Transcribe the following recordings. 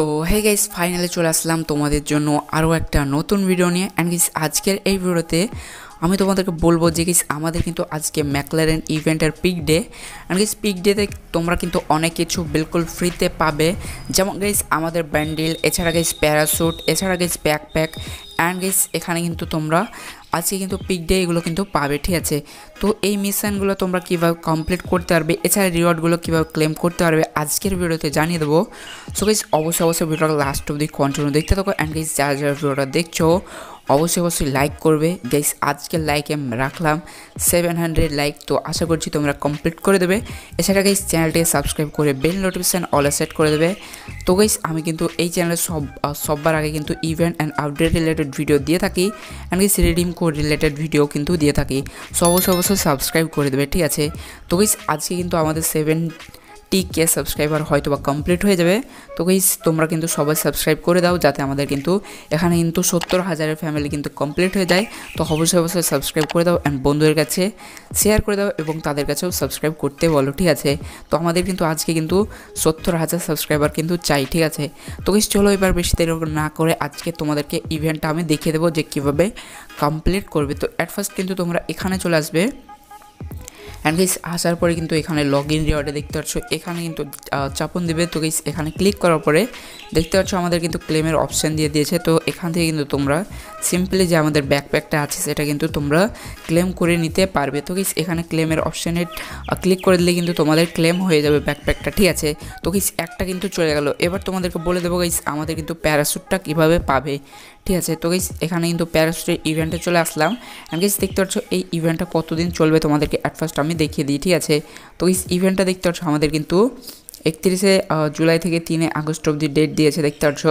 তো hey guys ফাইনালে চলে আসলাম তোমাদের জন্য আরও একটা নতুন ভিডিও নিয়ে। অ্যান্ড গাইস আজকের এই ভিডিওতে আমি তোমাদেরকে বলব যে গিস আমাদের কিন্তু আজকে ম্যাকলারেন ইভেন্টের peak day and guys peak ডেতে তোমরা কিন্তু অনেক কিছু বিলকুল ফ্রিতে পাবে। যেমন গাইস আমাদের ব্যান্ডেল এছাড়া গাইস প্যারাসুট এছাড়া গাইস ব্যাকপ্যাক অ্যান্ড গেস এখানে কিন্তু তোমরা, আজকে কিন্তু পিক ডে এগুলো কিন্তু পাবে, ঠিক আছে? তো এই মিশনগুলো তোমরা কীভাবে কমপ্লিট করতে পারবে, এছাড়া রিওয়ার্ডগুলো কীভাবে ক্লেম করতে পারবে, আজকের ভিডিওতে জানিয়ে দেবো। সো গেস অবশ্যই অবশ্যই ভিডিওটা লাস্ট অব্দি কন্টিনিউ দেখতে থাকো। অ্যান্ড গেস যারা যারা ভিডিওটা দেখছ অবশ্যই অবশ্যই লাইক করবে। গাইস আজকের লাইকে রাখলাম সেভেন হান্ড্রেড লাইক তো আশা করছি তোমরা কমপ্লিট করে দেবে। এছাড়া গাইস চ্যানেলটিকে সাবস্ক্রাইব করে বেল নোটিফিকেশান অলে সেট করে দেবে। তো গাইস আমি কিন্তু এই চ্যানেলে সব সববার আগে কিন্তু event and update related video দিয়ে থাকি। And guys redeem code related video কিন্তু দিয়ে থাকি। সো অবশ্যই অবশ্যই সাবস্ক্রাইব করে দেবে, ঠিক আছে? তো গাইস আজকে কিন্তু আমাদের সেভেন টি কে সাবস্ক্রাইবার হয়তো বা কমপ্লিট হয়ে যাবে। তো গাইস তোমরা কিন্তু সবাই সাবস্ক্রাইব করে দাও যাতে আমাদের কিন্তু এখানে কিন্তু সত্তর হাজারের ফ্যামিলি কিন্তু কমপ্লিট হয়ে যায়। তো অবশ্যই অবশ্যই সাবস্ক্রাইব করে দাও অ্যান্ড বন্ধুদের কাছে শেয়ার করে দাও এবং তাদের কাছেও সাবস্ক্রাইব করতে বলো, ঠিক আছে? তো আমাদের কিন্তু আজকে কিন্তু সত্তর হাজার সাবস্ক্রাইবার কিন্তু চাই, ঠিক আছে? তো গাইস চলো এবার বেশি দেরি না করে আজকে তোমাদেরকে ইভেন্টটা আমি দেখিয়ে দেবো যে কীভাবে কমপ্লিট করবে। তো অ্যাট ফার্স্ট কিন্তু তোমরা এখানে চলে আসবে। অ্যান্ড গাইস আসার পরে কিন্তু এখানে লগ ইন রিওয়ার্ডে দেখতে পাচ্ছ। এখানে কিন্তু চাপন দেবে। তো গাইস এখানে ক্লিক করার পরে দেখতে পাচ্ছ আমাদের কিন্তু ক্লেমের অপশান দিয়ে দিয়েছে। তো এখান থেকে কিন্তু তোমরা সিম্পলি যে আমাদের ব্যাকপ্যাকটা আছে, সেটা কিন্তু তোমরা ক্লেম করে নিতে পারবে। তো গাইস এখানে ক্লেমের অপশানে ক্লিক করে দিলে কিন্তু তোমাদের ক্লেম হয়ে যাবে ব্যাকপ্যাকটা ঠিক আছে? তো গাইস একটা কিন্তু চলে গেল। এবার তোমাদেরকে বলে দেবো গাইস আমাদের কিন্তু প্যারাসুটটা কীভাবে পাবে? ঠিক আছে, তো গেছি এখানে কিন্তু প্যারাসুটের ইভেন্টে চলে আসলাম। অ্যান্ড গেস দেখতে পাচ্ছ, এই ইভেন্টটা কতদিন চলবে তোমাদেরকে অ্যাট ফার্স্ট আমি দেখিয়ে দিই, ঠিক আছে? তো এই ইভেন্টটা দেখতে পাচ্ছ, আমাদের কিন্তু একত্রিশে জুলাই থেকে তিনে আগস্ট অবধি ডেট দিয়েছে, দেখতে পাচ্ছ?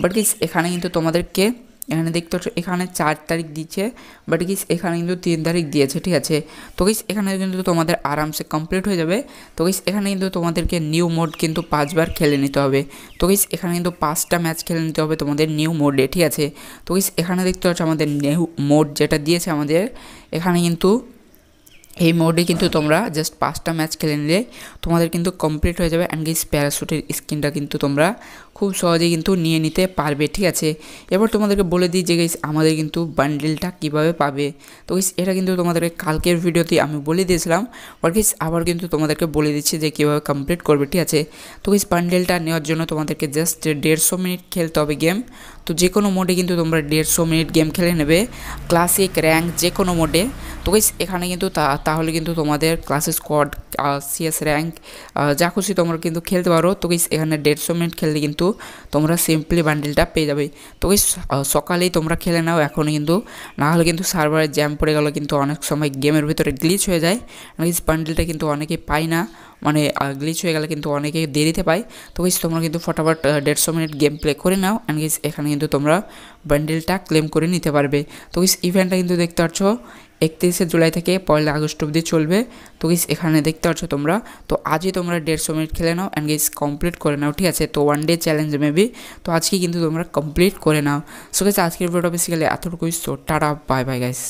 বাট গেছি এখানে কিন্তু তোমাদেরকে এখানে দেখতে পাচ্ছ, এখানে চার তারিখ দিচ্ছে বাট গিস এখানে কিন্তু তিন তারিখ দিয়েছে, ঠিক আছে? তো গিস এখানে কিন্তু তোমাদের আরামসে কমপ্লিট হয়ে যাবে। তো গিস এখানে কিন্তু তোমাদেরকে নিউ মোড কিন্তু পাঁচবার খেলে নিতে হবে। তো গিস এখানে কিন্তু পাঁচটা ম্যাচ খেলে নিতে হবে তোমাদের নিউ মোডে ঠিক আছে? তো গিস এখানে দেখতে পাচ্ছ আমাদের নিউ মোড যেটা দিয়েছে আমাদের, এখানে কিন্তু এই মোডে কিন্তু তোমরা জাস্ট পাঁচটা ম্যাচ খেলে নিলে তোমাদের কিন্তু কমপ্লিট হয়ে যাবে অ্যান্ড গিস প্যারাশুটের স্কিনটা কিন্তু তোমরা খুব সহজেই কিন্তু নিয়ে নিতে পারবে, ঠিক আছে? এবার তোমাদেরকে বলে দিই যে গাইস আমাদের কিন্তু বান্ডেলটা কীভাবে পাবে। তো গাইস এটা কিন্তু তোমাদেরকে কালকের ভিডিওতে আমি বলে দিয়েছিলাম বাট গাইস আবার কিন্তু তোমাদেরকে বলে দিচ্ছি যে কীভাবে কমপ্লিট করবে, ঠিক আছে? তো গাইস বান্ডেলটা নেওয়ার জন্য তোমাদেরকে জাস্ট দেড়শো মিনিট খেলতে হবে গেম তো যে কোনো মোডে কিন্তু তোমরা দেড়শো মিনিট গেম খেলে নেবে। ক্লাসিক র্যাঙ্ক যে কোনো মোডে তো এখানে কিন্তু তাহলে কিন্তু তোমাদের ক্লাসে স্কোয়াড সিএস র্যাঙ্ক যা খুশি তোমরা কিন্তু খেলতে পারো। তো এখানে দেড়শো মিনিট খেললে কিন্তু তোমরা সিম্পলি বান্ডেলটা পেয়ে যাবে। তো গাইস সকালেই তোমরা খেলে নাও, এখন কিন্তু, না হলে কিন্তু সার্ভারে জ্যাম পড়ে গেলে, কিন্তু অনেক সময় গেমের ভিতরে গ্লিচ হয়ে যায়। গাইস বান্ডেলটা কিন্তু অনেকেই পায় না। মানে গ্লিচ হয়ে গেলে কিন্তু অনেকে দেরিতে পায়। তো গিস তোমরা কিন্তু ফটাফট দেড়শো মিনিট গেম প্লে করে নাও অ্যান্ড গিস এখানে কিন্তু তোমরা বান্ডেলটা ক্লেম করে নিতে পারবে। তো গিস ইভেন্টটা কিন্তু দেখতে পাচ্ছ, একত্রিশে জুলাই থেকে পয়লা আগস্ট অবধি চলবে। তো গিস এখানে দেখতে পাচ্ছ তোমরা। তো আজই তোমরা দেড়শো মিনিট খেলে নাও অ্যান্ড গিস কমপ্লিট করে নাও, ঠিক আছে? তো ওয়ান ডে চ্যালেঞ্জ মেবি তো আজকে কিন্তু তোমরা কমপ্লিট করে নাও। সো গেছে আজকের ভিডিওটা বেসিক্যালি এতটুকুই। So tata bye bye guys